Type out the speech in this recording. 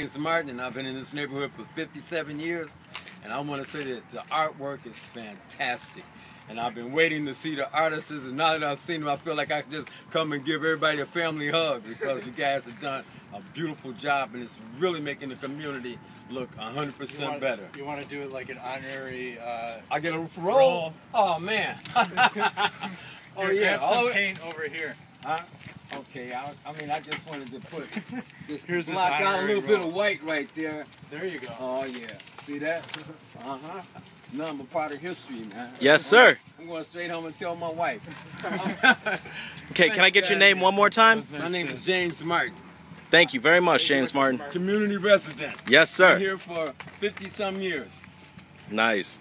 James Martin, and I've been in this neighborhood for 57 years, and I want to say that the artwork is fantastic. And I've been waiting to see the artists, and now that I've seen them, I feel like I can just come and give everybody a family hug because you guys have done a beautiful job, and it's really making the community look 100% You want, better. You want to do it like an honorary. Uh, I get a roll? Roll. Oh, man. oh, yeah. Some Oh, paint over here. Huh? Okay, I, I mean, I just wanted to put this Here's this out a honorary little bit roll. of white right there. There you go. Oh yeah, see that? Uh huh. Now I'm a part of history, man. Yes, sir. I'm going straight home and tell my wife. Okay, can I get your name one more time? My name is James Martin, Thank you very much, James Martin. community resident. Yes, sir. Been sir. here for 50 some years. Nice.